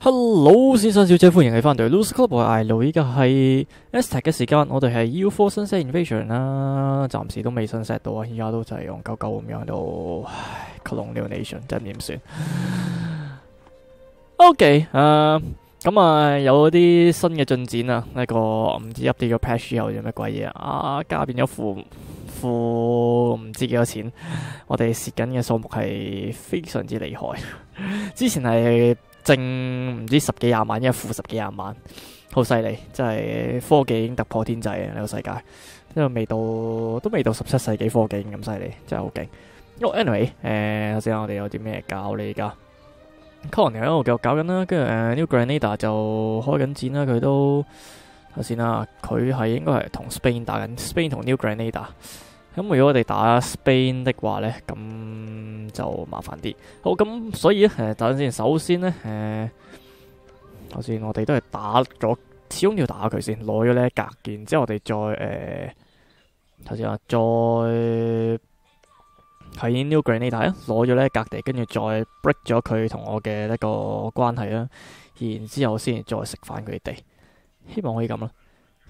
Hello，先生小姐，歡迎你翻到 Lose Club，我係路，依家係 Aztec 嘅時間，我哋係 U4 Sunset Invasion 啦，暫時都未 sunset 到啊，而家都就係用鳩鳩咁样喺度，Colonial Nation 真係點算？OK，誒，咁啊有啲新嘅進展啊，呢個唔知 update 咗 patch 之後有咩鬼嘢啊，加變咗負負唔知幾多錢，我哋蝕緊嘅數目係非常之厲害，之前係。正唔知十幾廿萬，一負十幾廿萬，好犀利！真係科技已經突破天際啊！呢個世界，因為未到都未到十七世紀科技咁犀利，真係好勁。因 anyway，誒頭先我哋有啲咩搞你而家 con 喺度繼續搞緊啦，跟住誒 New Granada 就開緊戰啦，佢都頭先啦，佢係應該係同 Spain 打緊，Spain 同 New Granada。咁如果我哋打 Spain 的話咧，咁就麻煩啲。好，咁所以咧，等陣先。首先咧，誒，頭先我哋都係打咗，始終要打佢先，攞咗呢一格件，之後我哋再誒，頭先話再喺 New Granada 啊，攞咗呢一格地，跟住再 break 咗佢同我嘅一個關係啦，然之後先再食翻佢哋。希望可以咁啦。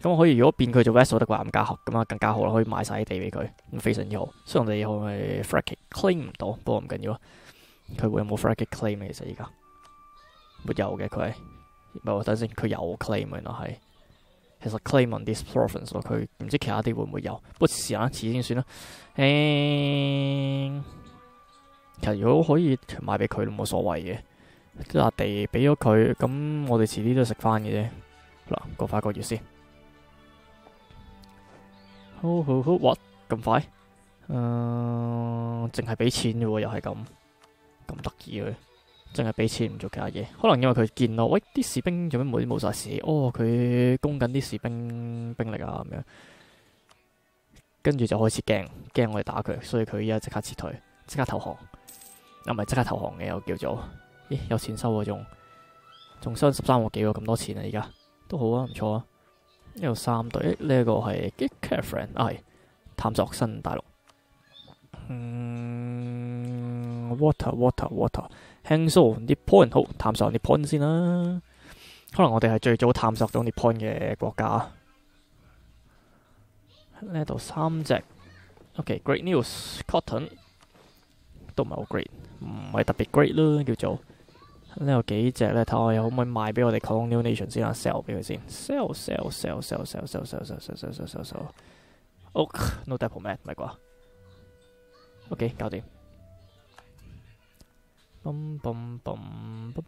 咁我可以如果變佢做 vessel 得啩，咁加好，咁啊更加好啦，可以賣晒啲地俾佢，咁非常之好。雖然我哋可能係 fracking claim 唔到，不過唔緊要啊。佢會有冇 frack it claim 其實而家没有嘅，佢係唔等先，佢有 claim 原來係。其實 claim on this province 咯，佢唔知其他啲會唔會有，不過試下一次先算啦。誒、嗯，其實如果可以賣俾佢都冇所謂嘅，即係地俾咗佢，咁我哋遲啲都食翻嘅啫。嗱，過翻個月先。好好好哇咁快？誒，淨係俾錢嘅喎，又係咁咁得意嘅，淨係俾錢唔做其他嘢。可能因為佢見到，喂，啲士兵做咩冇啲冇晒事？哦，佢攻緊啲士兵兵力啊，咁樣，跟住就開始驚，驚我哋打佢，所以佢依家即刻撤退，即刻投降。啊，唔係即刻投降嘅，又叫做，咦，有錢收喎，仲仲收十三個幾喎，咁多錢啊，而家都好啊，唔錯啊。呢度三隊，呢、這、一個係 Carefriend，係探索新大陸。嗯，water water water，Hangzhou Nippon 好探索 Nippon 先啦。可能我哋係最早探索到 Nippon 嘅國家。呢度三隻，OK，Great、okay, News，Cotton 都唔係好 great，唔係特別 great 咯，叫做。呢有幾隻咧？睇下可唔可以賣俾我哋 Colonial Nation 先啊？sell 俾佢先，sell sell sell sell sell sell sell sell sell sell sell sell。哦，no diplomat 唔係啩？OK，搞掂。嘣嘣嘣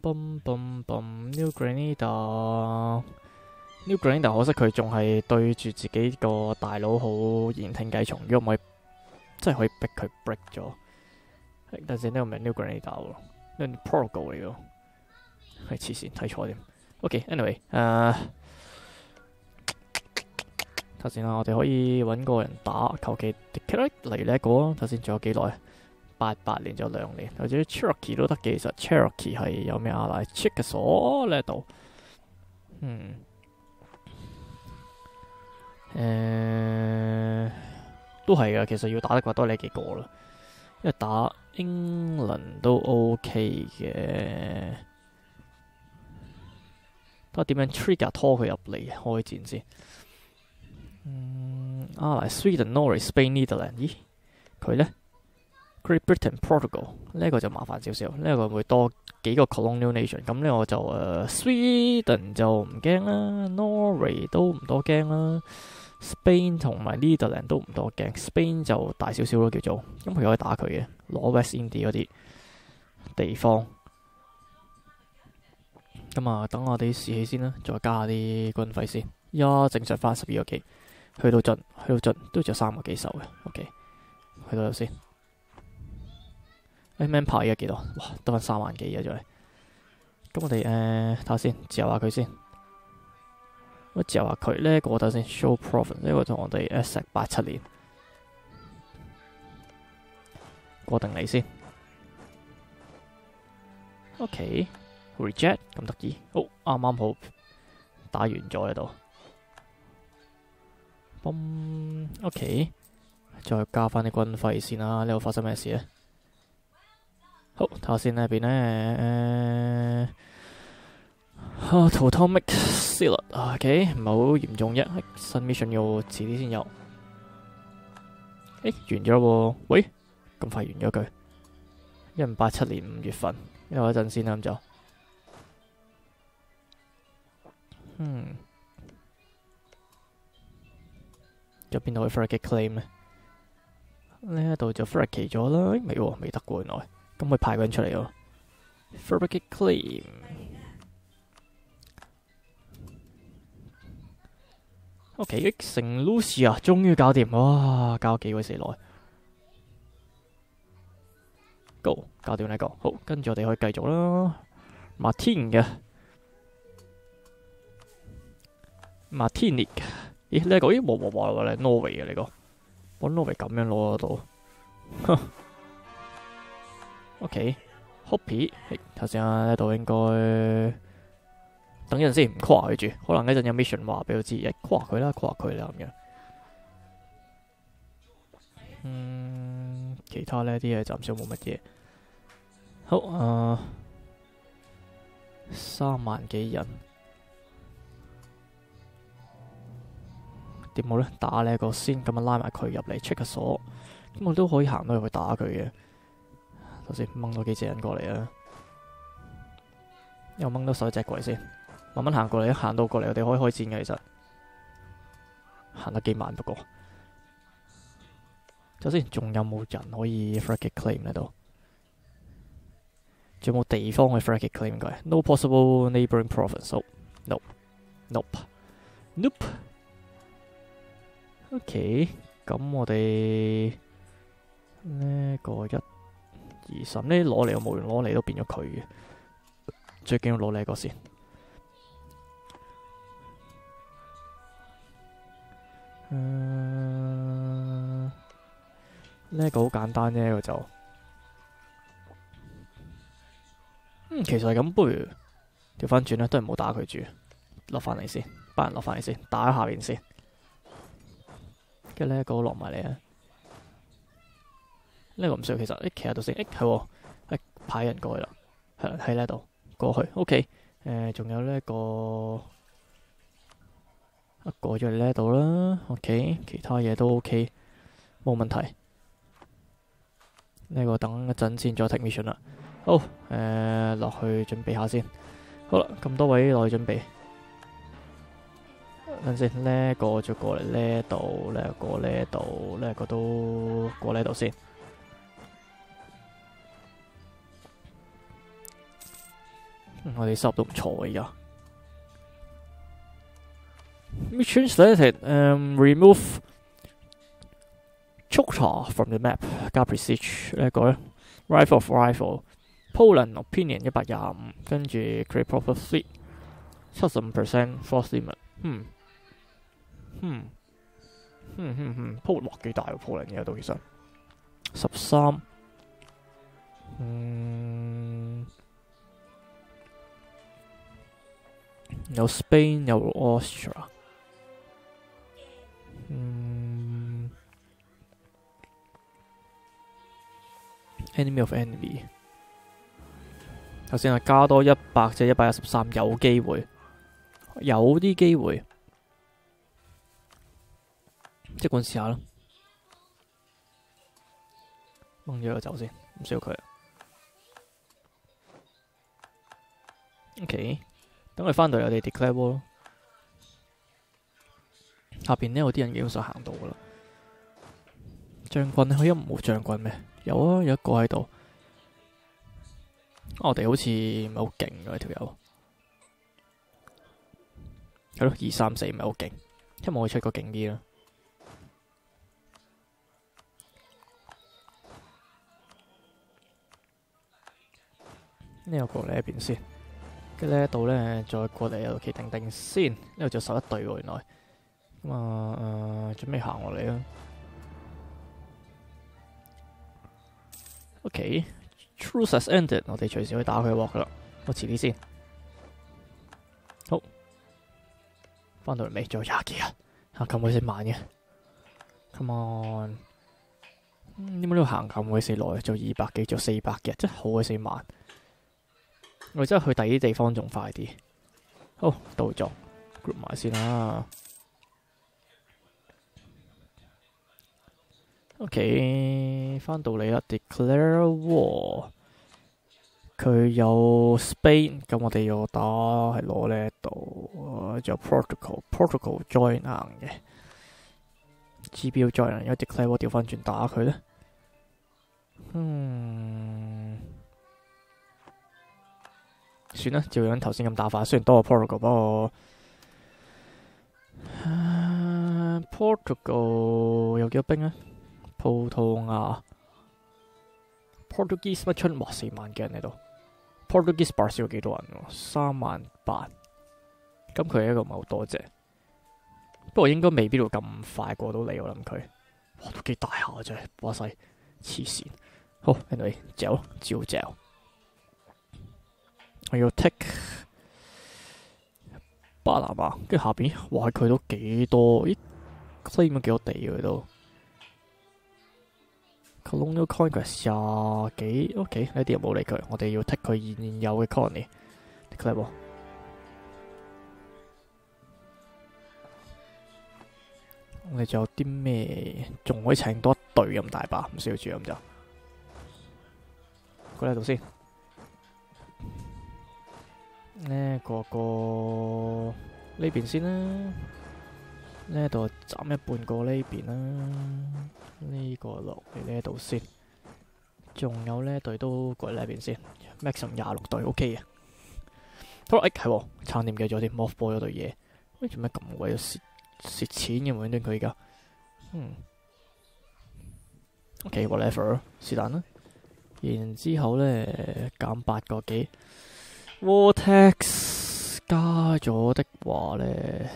嘣嘣嘣，New Granada，New Granada，可惜佢仲係對住自己個大佬好言聽計從，如果唔係真係可以逼佢 break 咗。但係呢個唔係 New Granada 喎，呢個 Portugal 嚟嘅。係黐線睇錯添。OK，anyway，誒，頭先啦，我哋可以揾個人打，求其嚟呢一個啊。頭先仲有幾耐？八八年就兩年，或者 Cherokee 都得嘅。其實 Cherokee 係有咩啊？嚟 Chickasaw 呢度，嗯，誒，都係噶。其實要打得嘅話，都係呢幾個啦。因為打英倫都 OK 嘅。睇下點樣 trigger 拖佢入嚟開戰先。嗯，啊嚟 Sweden、Norway、Spain、Netherlands，咦？佢咧 Great Britain、Portugal 呢個就麻煩少少，呢、這個會多幾個 colonial nation。咁呢我就誒、Sweden 就唔驚啦，Norway 都唔多驚啦，Spain 同埋 Netherlands 都唔多驚。Spain 就大少少咯，叫做咁佢可以打佢嘅，攞 West Indies 嗰啲地方。咁啊，等我哋士氣先啦，再加下啲軍費先。而家正常翻十二個幾，去到盡，去到盡都仲有三個幾手嘅。OK，去到先。誒，man 牌而家幾多？哇，得翻三萬幾嘅，仲係。咁我哋诶睇下先，自由下佢先。我自由下佢呢個等先，show profit 呢個同我哋 S 八七年過定嚟先。OK。Reject 咁得意，好啱啱好打完咗喺度，嘣，OK，再加翻啲軍費先啦。呢度發生咩事咧？好睇下先呢邊咧，啊，Atomic Seal，OK，唔係好嚴重啫。新 mission 要遲啲先有。誒，完咗喎，喂，咁快完咗佢？一五八七年五月份，因為一陣先啦咁就。嗯，有邊度去 fragate claim 咧？呢一度就 fragate 咗啦，未喎，未得過原來，咁佢派个人出嚟咯。fragate claim。O.K. 成 Lucy 啊，終於搞掂，哇！搞幾鬼死耐，Go 搞掂呢個，好，跟住我哋可以繼續啦。Martin 嘅，Martinic，咦呢個咦冇冇冇咧，Norway 嘅呢個，我 Norway 咁樣攞得到，O.K.，Hoppy，頭先呢度應該。等陣先，唔跨佢住，可能一陣有 mission 話俾佢知，一跨佢啦，跨佢啦咁樣。嗯，其他呢啲嘢暫時冇乜嘢。好啊、呃，三萬幾人，点好咧？打呢个先，咁啊拉埋佢入嚟 check 个锁，咁我都可以行到入去打佢嘅。頭先掹多几只人过嚟啊，又掹多手隻過嚟先。慢慢行过嚟，行到过嚟，我哋可以开战嘅。其实行得几慢，不过首先仲有冇人可以 fragate claim 喺度？仲有冇地方去 fragate claim 嘅？No possible neighboring province。Nope，nope，nope。OK，咁我哋呢個一、二、三呢攞嚟，我無論攞嚟都變咗佢嘅。最緊要攞呢個先。嗯，呢、這個好簡單啫，呢、這個就，嗯，其實係咁，不如调翻轉啦，都係唔好打佢住，落翻嚟先，班人落翻嚟先，打喺下边先，跟住呢個落埋嚟啊，呢、這個唔需要，其實，誒，企喺度先，誒，係，誒，派人過去啦，係喺呢度過去，OK，诶、仲有呢、這個。過咗嚟呢度啦，OK，其他嘢都 OK，冇問題。呢個等一陣先再 take mission 啦。好，誒，落去準備下先。好啦，咁多位落去準備。等先，呢個就過嚟呢度，呢個呢度，呢個都過呢度先。我哋收入都唔錯而家。We translated um remove Choctaw from the map，加 prestige 呢一個 rifle of rifle Poland opinion 一百廿五，跟住 create proper fleet 七十五 percent force limit，嗯，嗯，嗯嗯嗯，Poland 哇幾大喎 Poland 而家都其實十三，有 Spain 有 Austria。嗯，enemy of enemy，头先系加多一百即系一百一十三，有機會，有啲機會，即管試下咯。掹咗個走先，唔需要佢。OK，等佢翻到嚟，我哋 declare war 咯。下边呢有啲人基本上行到噶啦，將軍可以唔冇將軍咩？有啊，有一個喺度。我哋好似唔係好勁嘅呢條友，係咯，二三四唔係好勁，希望我出個勁啲啦。呢個過嚟一邊先，跟住呢度咧再過嚟有企定定先，呢度就十一队喎，原來。咁啊，誒、呃，準備行落嚟啦。OK，truce has ended，我哋隨時可以打佢鑊噶啦。我遲啲先。好，翻到嚟未？仲有廿幾日，行咁鬼死慢嘅。Come on，點解呢度行咁鬼死耐？做二百幾，做四百嘅，真係好鬼死慢。我真係去第啲地方仲快啲。好，到咗 group 埋先啦。OK，翻到嚟啦，declare war。佢有 Spain，咁我哋要打係攞呢度，仲有 protocol，protocol join 硬嘅指标 join，如果 declare war 調翻轉打佢咧，嗯，算啦，照樣頭先咁打法，雖然多个 Portugal，不過、啊、Portugal 有幾多兵啊？葡萄牙 Portuguese 乜出？哇，四萬幾人喺度。Portuguese Brazil 幾多人？三萬八。咁佢係一個唔系好多隻，不過應該未必會咁快過到嚟。我諗佢，哇，都幾大下啫，哇塞，黐線。好，anyway，走，照走。我要 take 巴拿馬，跟住下边，哇，佢都几多？咦，claim 咗幾多地佢都？Colonial Congress 廿几，OK 呢啲又冇理佢，我哋要剔佢现有嘅 colony。Declare，我哋仲有啲咩？仲可以请多一隊咁大把，唔需要住咁就。过嚟度先。呢個個呢邊先啦。呢度斬一半過呢邊啦，呢、這個落嚟呢度先，仲有呢队都過嚟呢邊先，maximum 廿六队 OK 嘅。好啦，誒係，差點記咗啲 moth ball 嗰隊嘢，喂做咩咁鬼蝕蝕錢嘅無端端佢而家，嗯，OK whatever 是但啦，然之後咧減八個幾。，Vortex 加咗的話咧。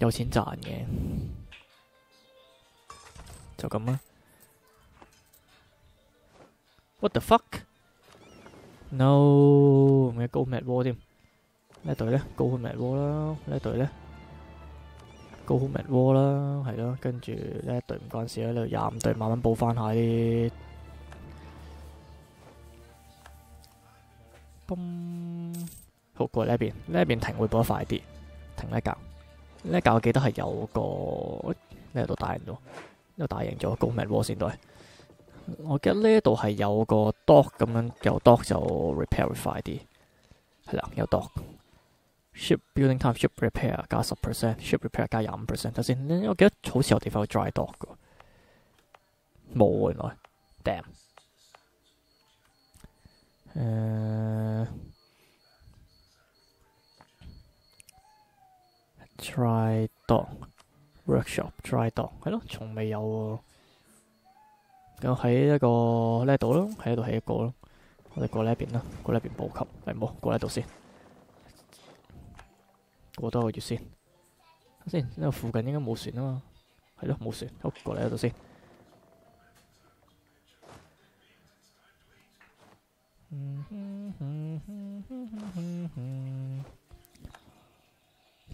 有錢賺嘅，就咁啦。What the fuck？No，唔係高 mat wall 添。呢隊咧高 mat wall 啦，呢隊咧高 mat wall 啦，係咯。跟住呢一隊唔關事啦，呢度廿五隊慢慢补翻下啲。嘣，好過呢一邊，呢一邊停會補得快啲，停一格。呢架我記得係有個呢度打贏咗，呢度打贏咗高 mat wall 先對。我記得呢度係有個 dock 咁樣，有 dock 就 repair 會快啲。係啦，有 dock。ship building time ship repair 加十 percent，ship repair 加廿五 percent。頭先我記得好似有地方有 dry dock 噶，冇原來。damn。誒。Dry dock workshop，try dock 係咯，从未有。咁喺一個呢度咯，喺度起一個咯。我哋過呢一邊啦，過呢一邊補給，嚟冇過呢度先。過多個月先，先呢個附近應該冇船啊嘛，係咯冇船，好過嚟呢度先。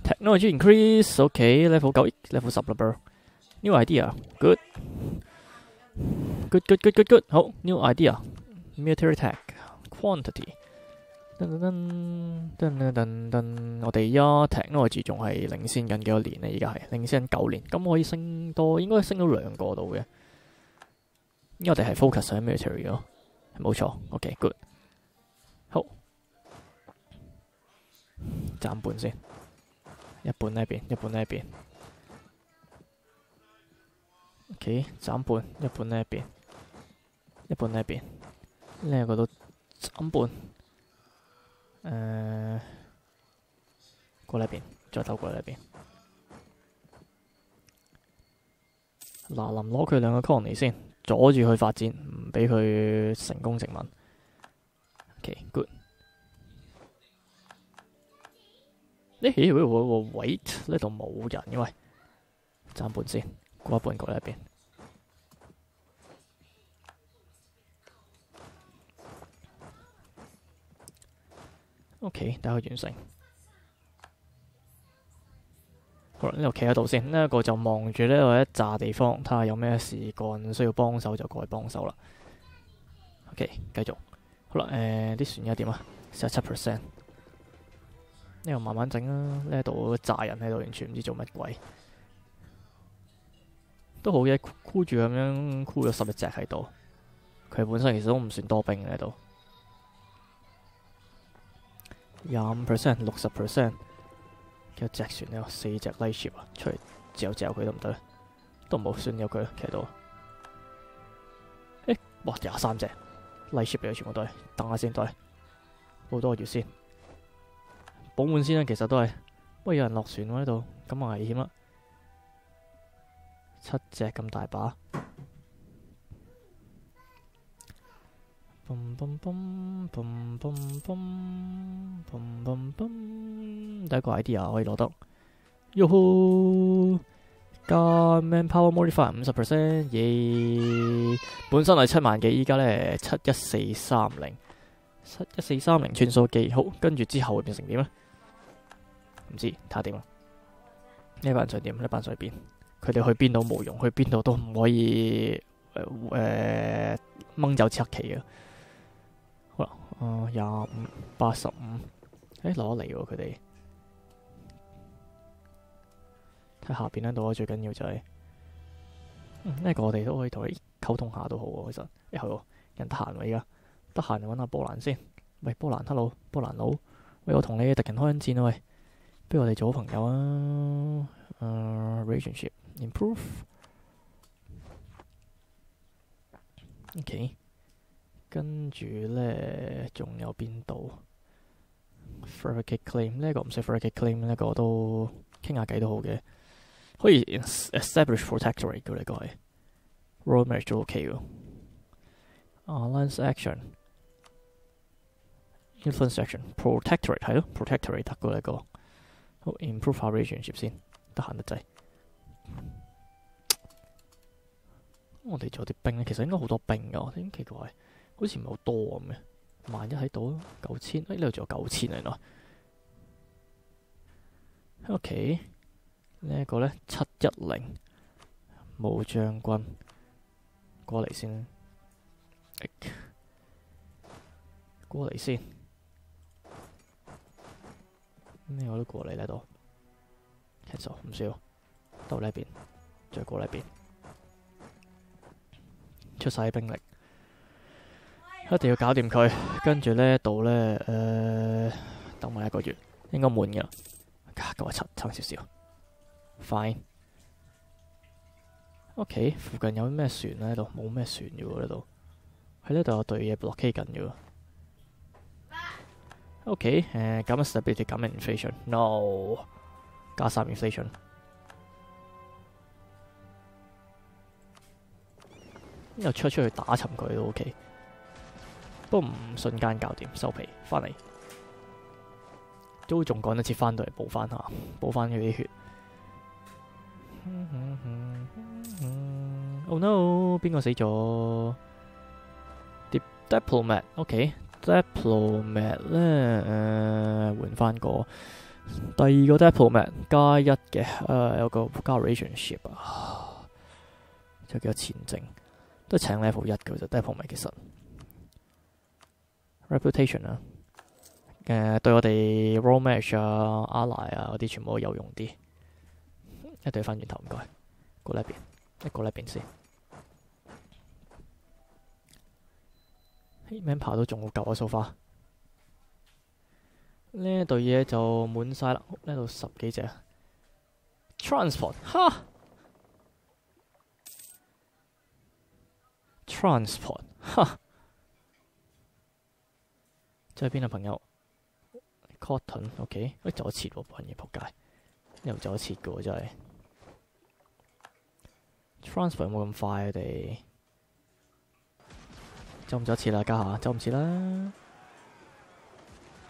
Technology increase, OK, level 九，level 十啦，bro。New idea, good, good, good, good, good, good。好，new idea, military tech, quantity。噔噔噔噔噔噔，我哋而家 technology 仲系领先紧几多年咧？而家系领先紧九年，咁可以升多，应该升到两个度嘅。因为我哋系 focus 喺 military 咯， 冇錯。OK, good。好，斬半先。一半呢邊，一半呢邊。OK，斬半，一半呢邊，一半呢邊。呢個都斬半。诶、呃，過呢邊，再走過呢邊。嗱，林攞佢兩個 colony 先，阻住佢發展，唔俾佢成功殖民。OK，good。呢起會會會 wait 呢度冇人，因為暫半先，過一半過呢一邊。OK，等佢完成。好啦，呢度企喺度先，呢一個就望住呢度一炸地方，睇下有咩事干需要幫手就過去幫手啦。OK，繼續。好啦，诶、啲船而家點啊？四十七 percent。呢度慢慢整啦。呢度炸人喺度，完全唔知做乜鬼。都好嘅，箍住咁樣箍咗十一隻喺度。佢本身其實都唔算多兵嘅喺度。廿五 percent，六十 percent。有隻船咧，四隻 light ship 啊，出嚟嚼嚼佢得唔得咧？都冇算有佢騎到。誒、欸，哇，廿三隻 light ship 嚟，全部都係。等下先，都係好多月先，補滿先啦。其實都係，喂，有人落船喎喺度，咁啊危險啦。七隻咁大把。第一個 idea 可以攞得。喲呼，加 manpower modifier 五十 percent，耶！本身係七萬幾，依家咧七一四三零，七一四三零穿梭機。好，跟住之後會變成點咧？唔知，睇下點啊？呢班想點？呢班想去邊？佢哋去邊度冇用，去邊度都唔可以掹走七期嘅。好啦，誒廿五八十五，诶攞嚟喎佢哋。睇下邊呢度最緊要就係、是，呢、嗯這個我哋都可以同佢溝通下都好喎。其實，誒係喎，人得閒喎，而家得閒就揾下波蘭先。喂，波蘭，hello，波蘭佬，喂，我同你嘅敵人開緊戰啊，喂，不如我哋做好朋友啊。诶、relationship。improve，OK，跟住咧仲有邊度？fabricate claim 呢個唔使 fabricate claim 呢個都傾下偈都好嘅，可以 establish protectorate 嘅呢個係 road marriage 都 OK 嘅。alliance action，influence action，protectorate 係咯，protectorate 得嘅呢個，好 improve our relationship 先，得閒得滯。我哋做啲兵咧，其實應該好多兵噶，我點奇怪，好似唔係好多咁嘅。萬一喺度九千，誒呢度仲有九千嚟咯。OK，呢一個咧七一零，冇將軍。過嚟先，過嚟先，咩我都過嚟呢度，其實唔需要。到呢邊，再過呢邊。出晒兵力，一定要搞掂佢。跟住呢度呢，诶、呃，等埋一个月，應該滿噶。九啊七，差少少。Fine。OK，附近有咩船咧？喺度冇咩船嘅喎，呢度喺呢度有隊嘢 block 緊嘅。OK，誒、呃，咁啊，stability 減 inflation，no，加三 inflation。又出出去打沉佢都 OK，不過唔瞬間搞掂收皮，翻嚟都仲趕得切翻到嚟補翻下，補翻佢啲血。Oh no！邊個死咗？Diplomat，OK，Diplomat 咧，誒，換翻個第二個 Diplomat 加一嘅，誒，有個加 relationship 啊，就叫前程。都請 level 一嘅啫，都係鋪埋其實 reputation 啊，誒、呃、對我哋 roll match 啊、ally 啊嗰啲全部有用啲。一對翻轉頭唔該，過呢邊，一過呢邊先。man 爬都仲好夠啊，so far。呢對嘢就滿晒啦，呢度十幾隻 transport，哈！Transport，哈，即係邊啊朋友？Cotton，OK，喂，走得切喎，半夜仆街，又走得切嘅喎，真係。Transfer 冇咁快，佢哋走唔走得切啦？家下走唔切啦，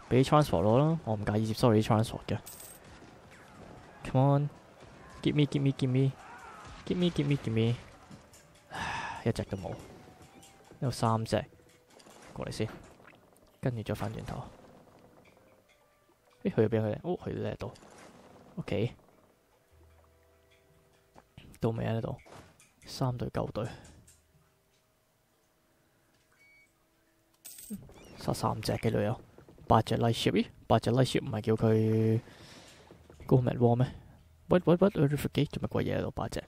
俾 Transfer 咯，我唔介意接收你 transfer 嘅。Come on，give me，give me，give me，give me，give me，give me，一隻都冇。有三隻，過嚟先，跟住再翻轉頭。誒，去咗邊佢哋？哦，去呢度。OK，到未喺呢度？三隊九隊，殺三隻嘅隊友，八隻 light ship 咦。八隻 light ship 唔係叫佢 go mad war 咩？what what what 做乜鬼嘢喺度？八隻，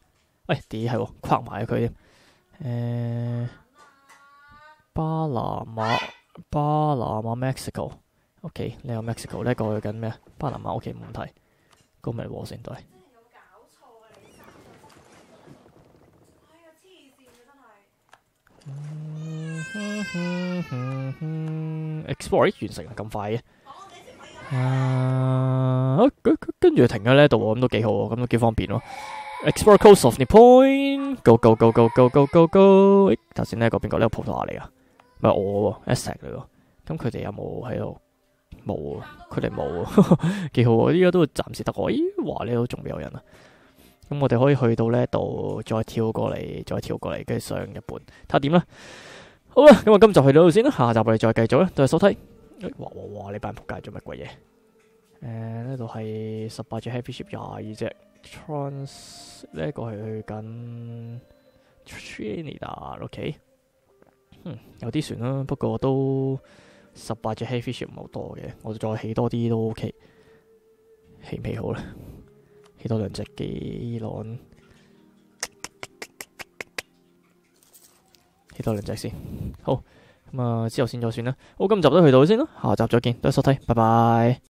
喂，啲係喎，框埋佢添。誒，巴拿馬，巴拿馬 Mexico，OK，你有 Mexico 呢過去緊咩？巴拿馬 OK 冇問題，go mad war 先對。Explore 完成啊，咁快嘅。啊，跟跟住停喺呢度，咁都幾好喎，咁都幾方便咯。Explore coast of Point，go go go go go go go go。頭先呢個邊個呢個葡萄牙嚟噶？唔係我喎，Essex 嚟喎。咁佢哋有冇喺度？冇啊，佢哋冇啊，幾好啊！依家都暫時得我。咦，哇，呢度仲未有人啊？咁我哋可以去到呢度，再跳過嚟，再跳過嚟，跟住上一半，睇下點啦。好啦，咁我今集去到度先啦，下集我哋再繼續啦，再收睇。哇哇哇！你班仆街做乜鬼嘢？誒，呢度係十八隻 Happy ship，廿二隻 trans，呢一個係去緊 Trinidad，OK。有啲船啦，不過都十八隻 heavy ship 唔好多嘅，我哋再起多啲都 OK。起唔起好咧？起多兩隻機浪，起多兩隻先。好，咁啊之後先再算啦。好，今集都去到先啦，下集再見，多謝收睇，拜拜。